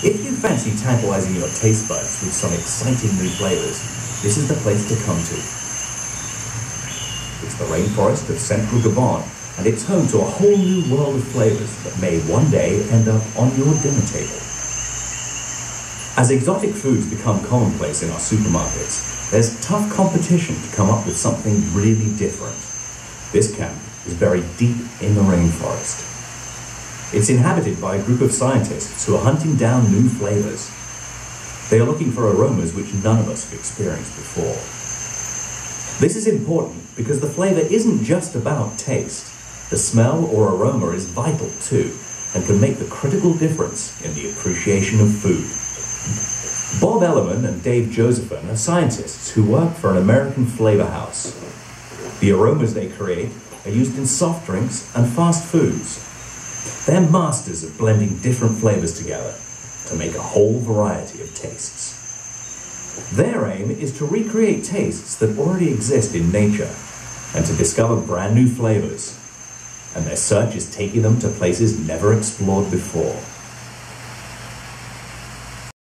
If you fancy tantalizing your taste buds with some exciting new flavors, this is the place to come to. It's the rainforest of central Gabon, and it's home to a whole new world of flavors that may one day end up on your dinner table. As exotic foods become commonplace in our supermarkets, there's tough competition to come up with something really different. This camp is buried deep in the rainforest. It's inhabited by a group of scientists who are hunting down new flavors. They are looking for aromas which none of us have experienced before. This is important because the flavor isn't just about taste. The smell or aroma is vital too and can make the critical difference in the appreciation of food. Bob Ellerman and Dave Josephin are scientists who work for an American flavor house. The aromas they create are used in soft drinks and fast foods. They're masters of blending different flavors together to make a whole variety of tastes. Their aim is to recreate tastes that already exist in nature and to discover brand new flavors. And their search is taking them to places never explored before.